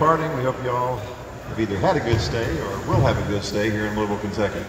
departing. We hope you all have either had a good stay or will have a good stay here in Louisville, Kentucky.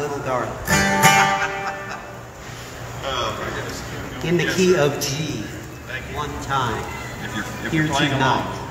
little darling. oh, In the yes. key of G. One time. If you're, if Here you're tonight. Along.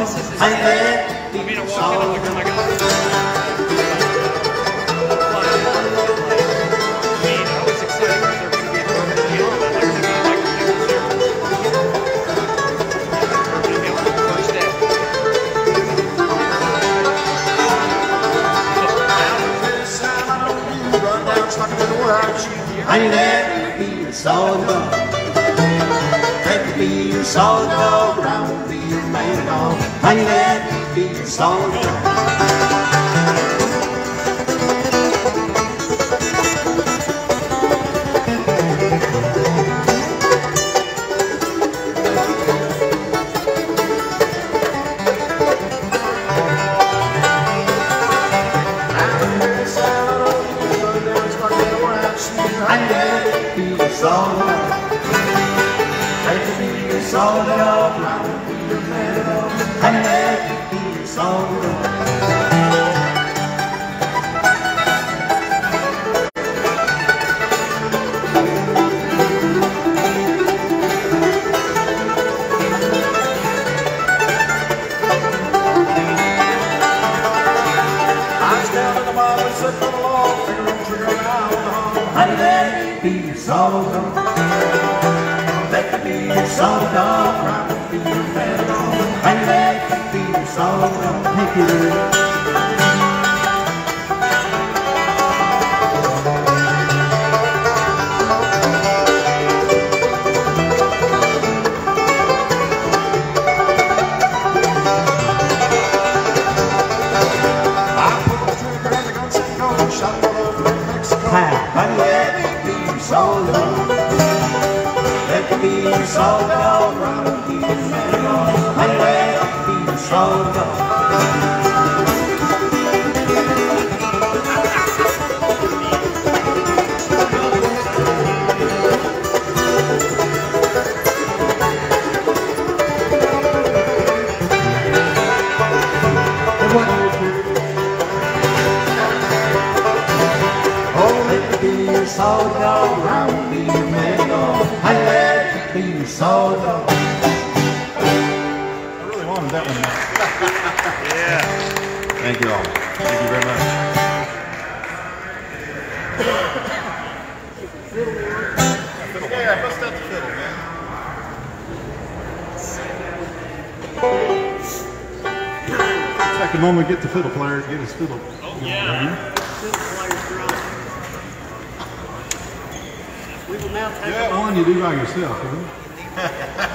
This is I it. Want me to walk in and look at my honey, let me be your song. Be your your soda. Let me your soda. Rock be your metal. And let me your soda. Thank you. I can normally get the fiddle player get his fiddle. Oh, yeah. Fiddle player's. We will now take yeah, one you do by yourself,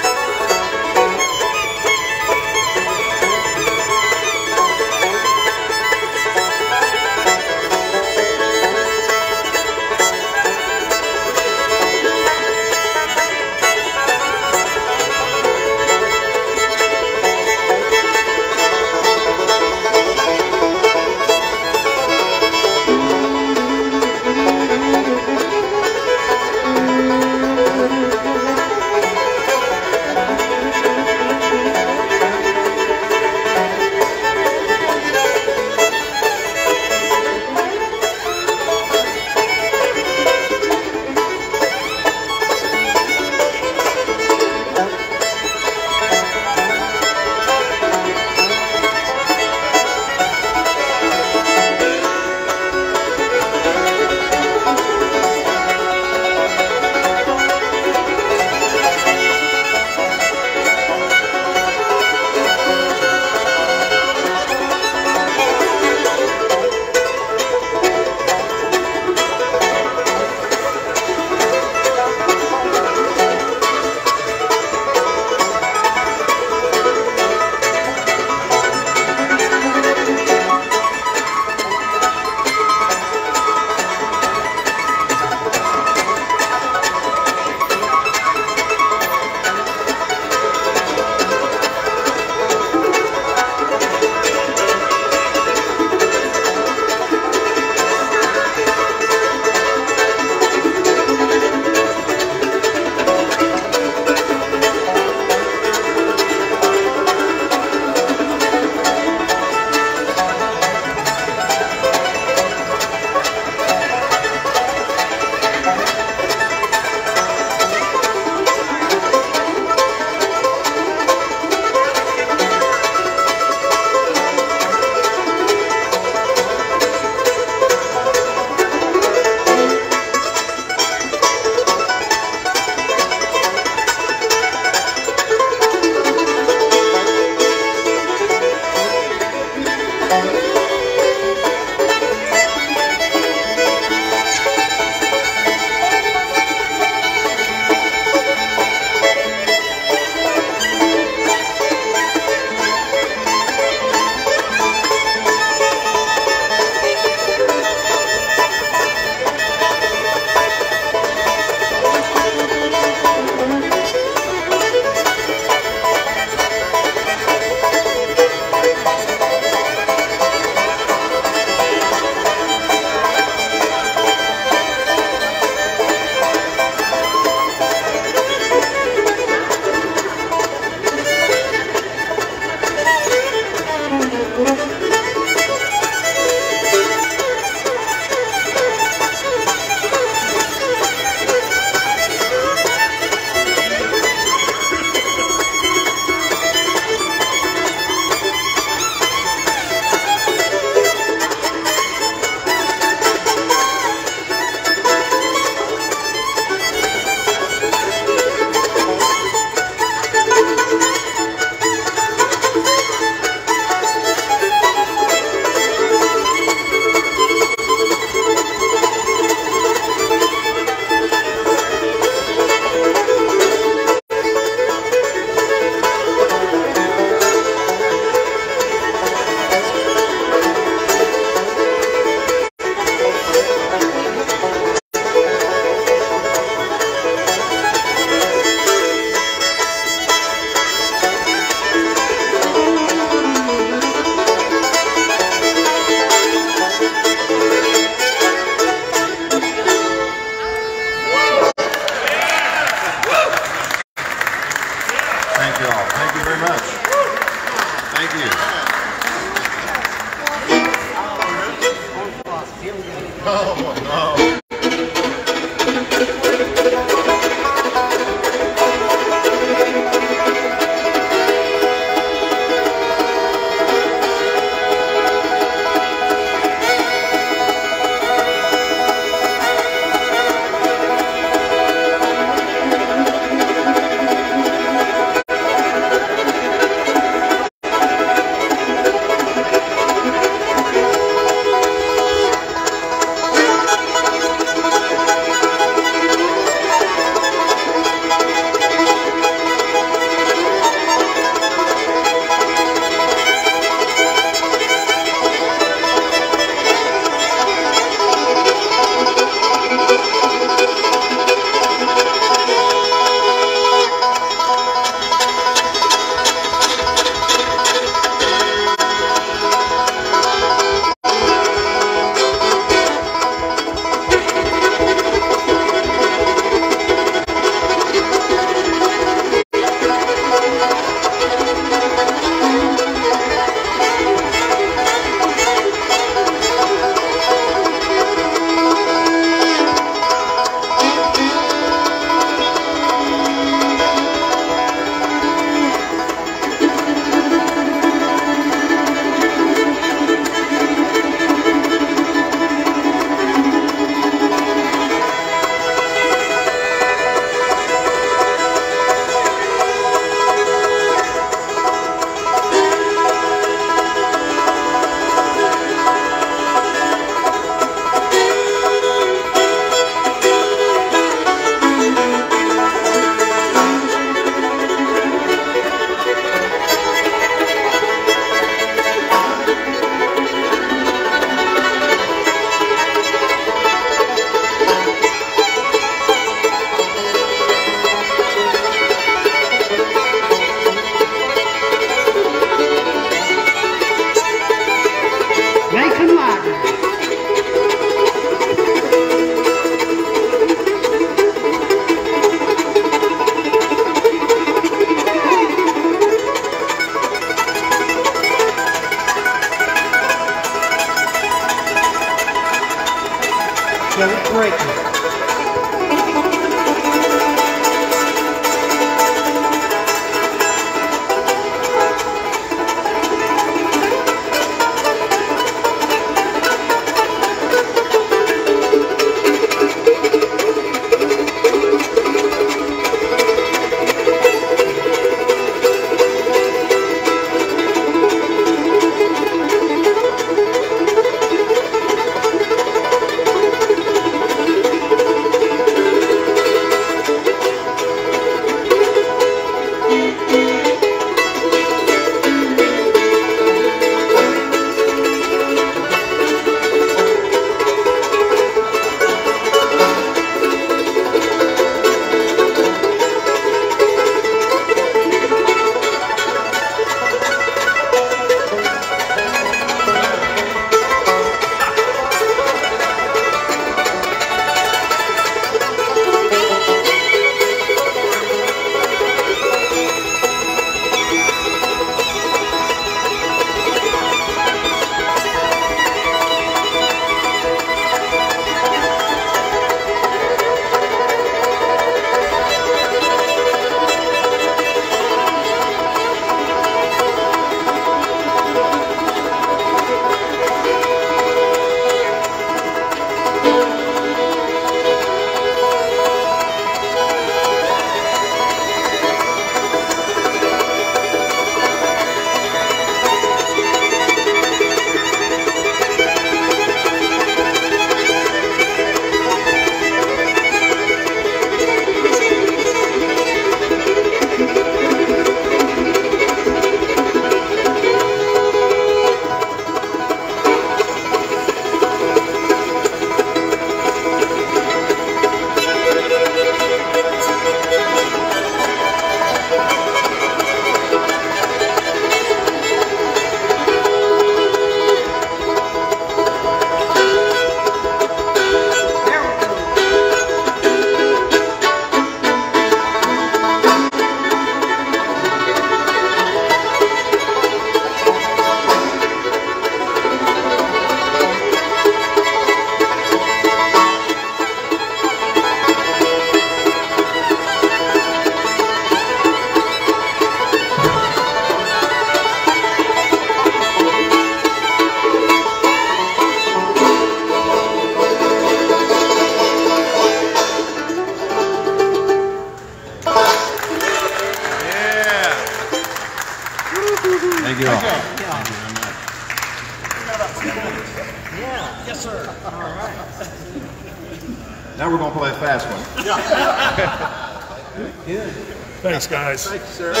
guys. Thank you, sir.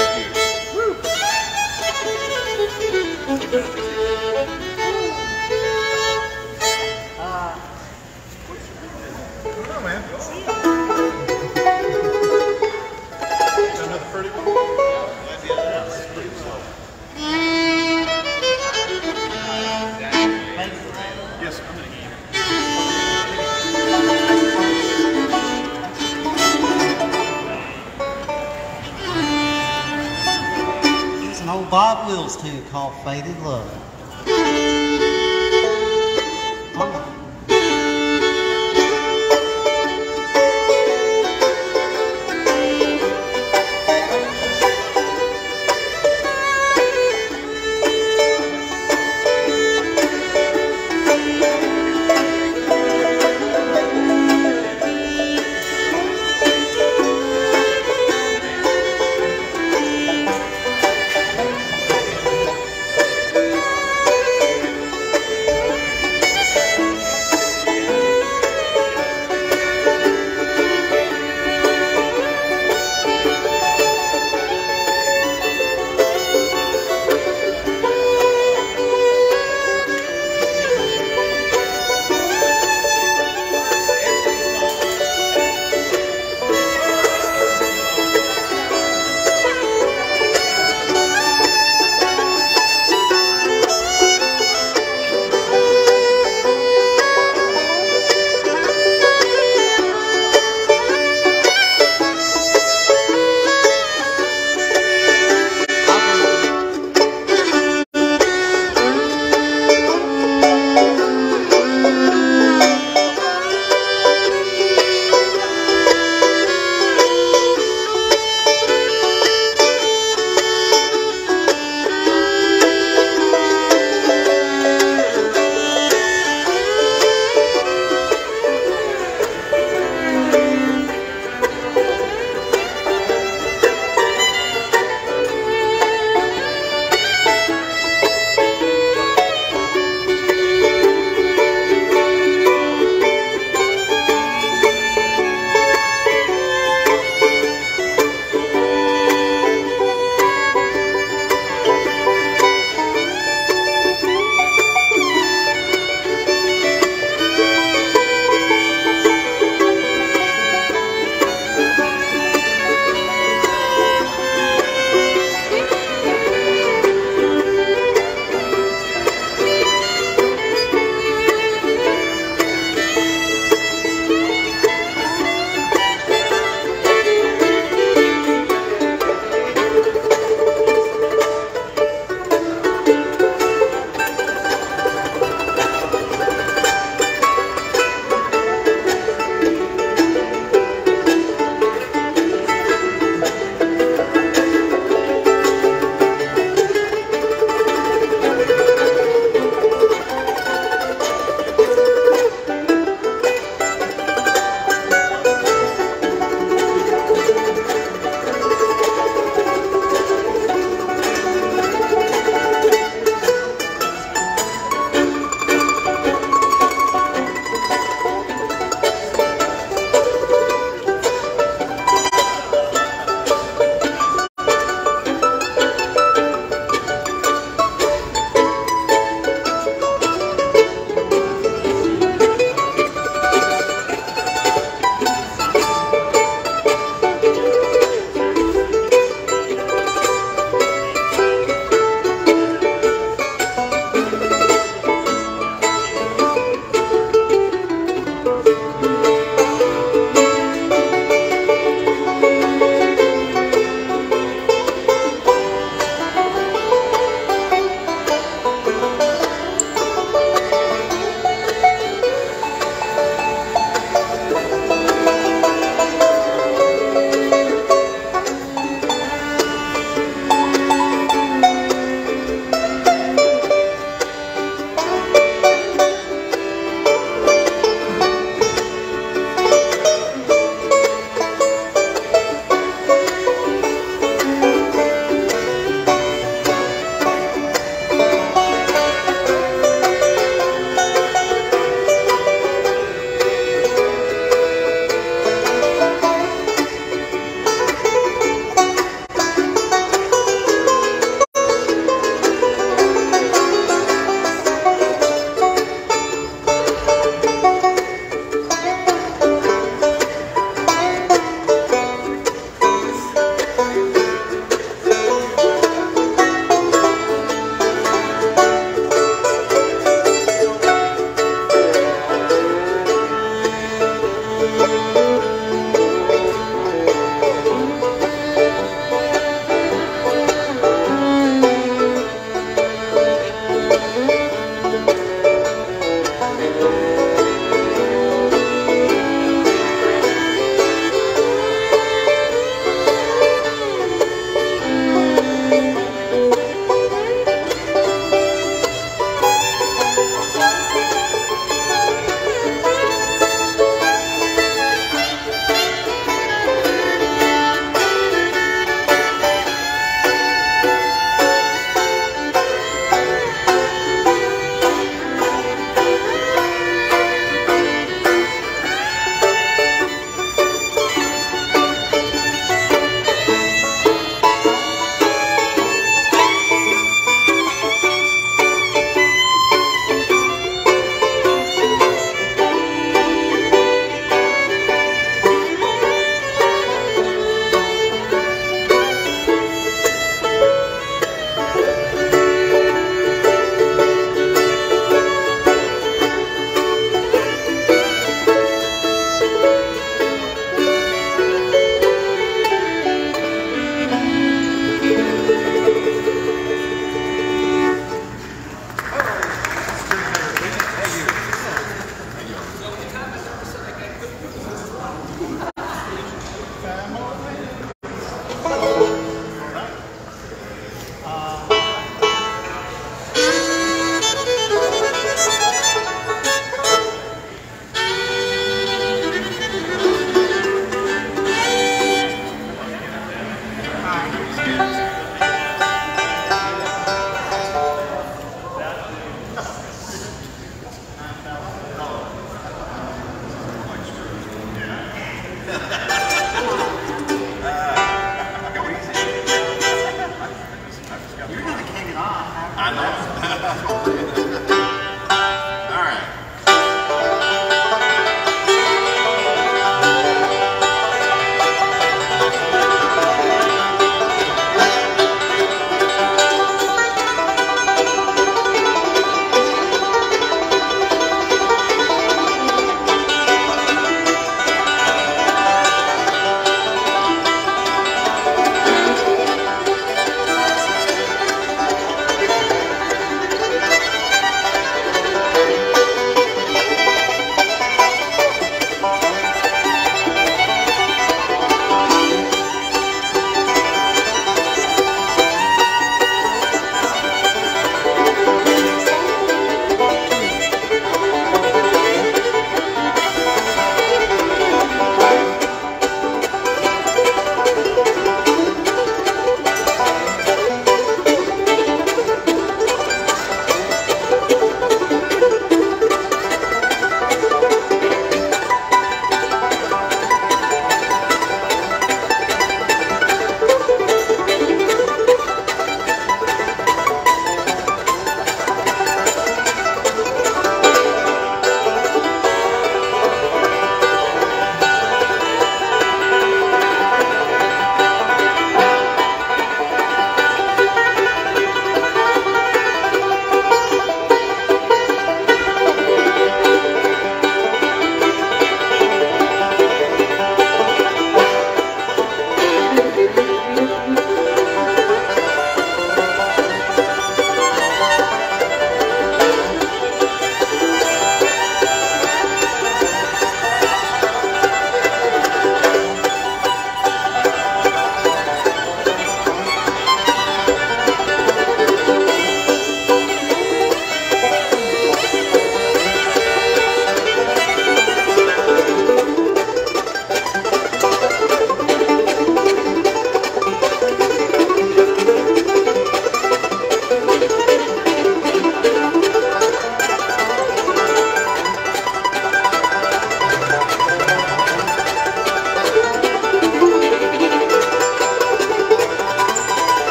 You're not it on. I know.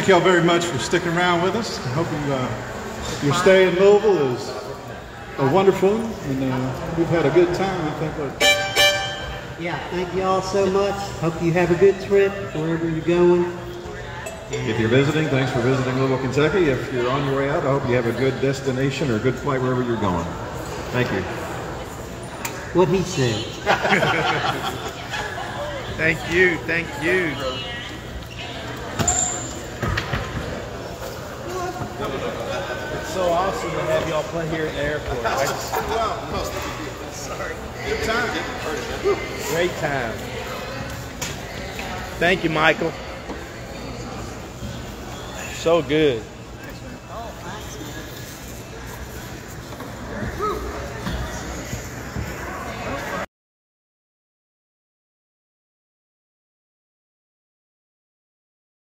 Thank y'all very much for sticking around with us. I hope you, uh, your stay in Louisville is a wonderful one, and uh, we've had a good time. I think. What, Yeah, thank you all so much. Hope you have a good trip wherever you're going. If you're visiting, thanks for visiting Louisville, Kentucky. If you're on your way out, I hope you have a good destination or a good flight wherever you're going. Thank you. What he said. Thank you, thank you. It's so awesome to have y'all play here at the airport. I just- good time. Great time. Thank you, Michael. So good.